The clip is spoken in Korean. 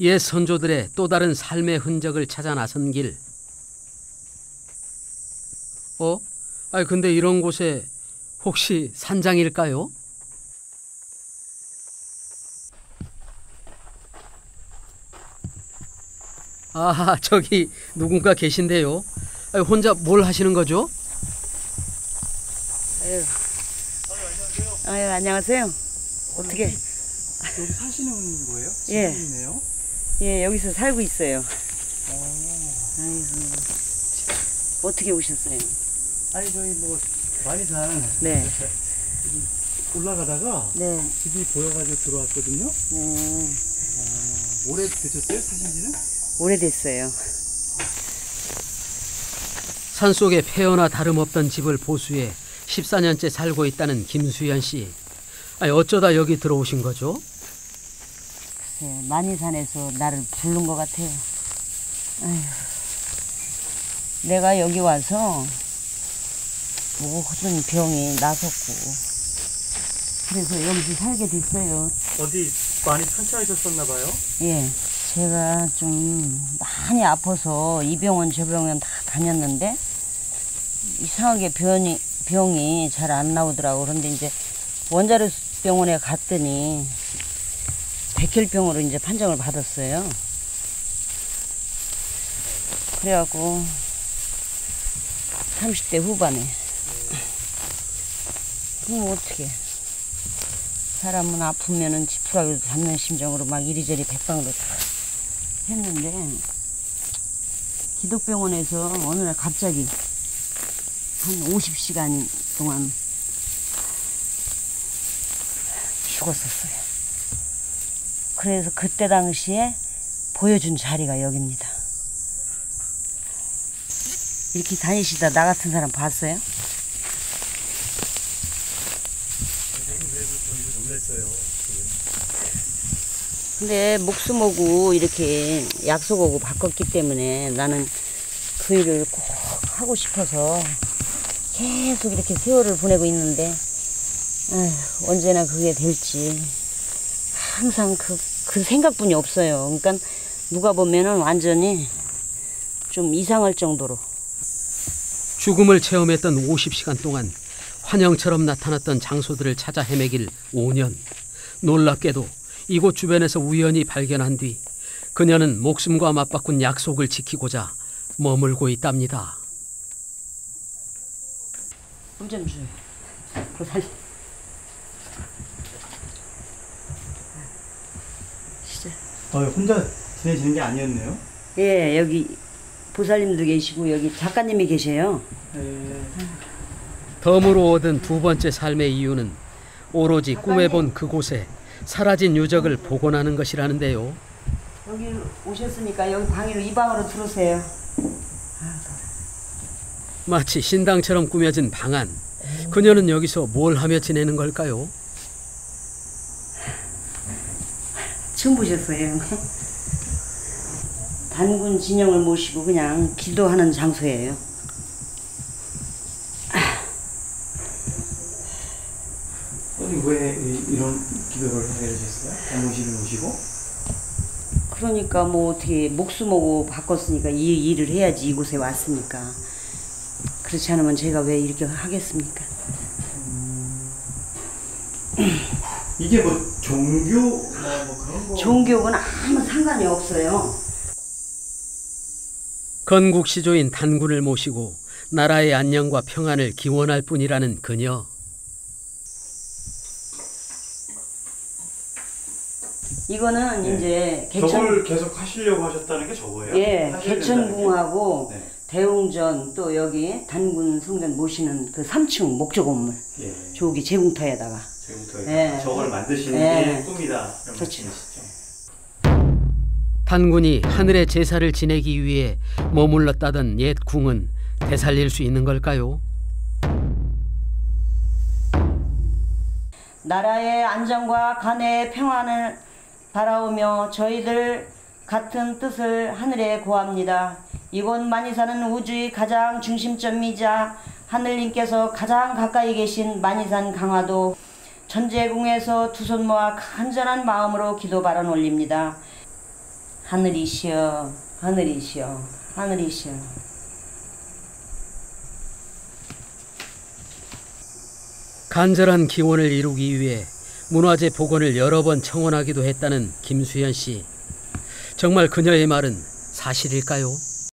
옛 선조들의 또 다른 삶의 흔적을 찾아 나선 길. 어? 아 근데 이런 곳에 혹시 산장일까요? 아 저기 누군가 계신데요. 아, 혼자 뭘 하시는 거죠? 아유. 아유, 안녕하세요. 어떻게, 여기 사시는 거예요? 예. 집이네요. 예, 여기서 살고 있어요. 아이고. 어떻게 오셨어요? 아니 저희 뭐 마니산 네, 올라가다가 네, 집이 보여가지고 들어왔거든요. 네. 오래 되셨어요 사신 지는? 오래됐어요. 산 속에 폐허나 다름없던 집을 보수해 14년째 살고 있다는 김수연 씨. 아니, 어쩌다 여기 들어오신 거죠? 네, 만이산에서 나를 부른 것 같아요. 아휴. 내가 여기 와서 모든 병이 나섰고, 그래서 여기서 살게 됐어요. 어디 많이 편찮으셨었나 봐요. 예, 제가 좀 많이 아파서 이 병원 저 병원 다 다녔는데 이상하게 병이 병이 잘 안 나오더라고. 그런데 이제 원자로 병원에 갔더니 백혈병으로 이제 판정을 받았어요. 그래갖고 30대 후반에 그럼 어떻게? 사람은 아프면은 지푸라기도 잡는 심정으로 막 이리저리 백방도 다 했는데 기독병원에서 어느 날 갑자기 한 50시간 동안 죽었었어요. 그래서 그때 당시에 보여준 자리가 여기입니다. 이렇게 다니시다 나 같은 사람 봤어요? 근데 목숨하고 이렇게 약속하고 바꿨기 때문에 나는 그 일을 꼭 하고 싶어서 계속 이렇게 세월을 보내고 있는데 아휴, 언제나 그게 될지 항상 그, 그 생각뿐이 없어요. 그러니까 누가 보면은 완전히 좀 이상할 정도로 죽음을 체험했던 50시간 동안 환영처럼 나타났던 장소들을 찾아 헤매길 5년. 놀랍게도 이곳 주변에서 우연히 발견한 뒤 그녀는 목숨과 맞바꾼 약속을 지키고자 머물고 있답니다. 물좀 주세요. 보살. 시작. 어, 혼자 지내시는 게 아니었네요. 예, 여기 보살님도 계시고 여기 작가님이 계세요. 네. 덤으로 얻은 두 번째 삶의 이유는 오로지 꿈에 본 그곳에 사라진 유적을 복원하는 것이라는데요. 여기 오셨으니까 여기 방으로 이 방으로 들어오세요. 마치 신당처럼 꾸며진 방 안. 그녀는 여기서 뭘 하며 지내는 걸까요? 처음 보셨어요. 단군 진영을 모시고 그냥 기도하는 장소예요. 아니 왜 이- 이런 기도를 하게 되셨어요? 단무실을 모시고? 그러니까 뭐 어떻게 목숨하고 바꿨으니까 이 일을 해야지 이곳에 왔으니까. 그렇지 않으면 제가 왜 이렇게 하겠습니까? 이게 뭐 종교 뭐? 종교하고는 아무 상관이 없어요. 건국 시조인 단군을 모시고 나라의 안녕과 평안을 기원할 뿐이라는 그녀. 이거는 네. 이제 개천 저걸 계속 하시려고 하셨다는 게 저거예요? 예, 개천궁하고 게? 대웅전 또 여기 단군 성전 모시는 그 3층 목조 건물 네. 예. 저기 제궁터에다가 지금부터 예. 저걸 만드시는 예. 게 꿈이다. 이런 그렇죠. 말씀이시죠? 단군이 하늘의 제사를 지내기 위해 머물렀다던 옛 궁은 되살릴 수 있는 걸까요? 나라의 안정과 간의 평안을 바라오며 저희들 같은 뜻을 하늘에 고합니다. 이곳 만이산은 우주의 가장 중심점이자 하늘님께서 가장 가까이 계신 만이산 강화도 천재궁에서 두 손 모아 간절한 마음으로 기도 발언 올립니다. 하늘이시여 하늘이시여 하늘이시여 간절한 기원을 이루기 위해 문화재 복원을 여러 번 청원하기도 했다는 김수현 씨. 정말 그녀의 말은 사실일까요?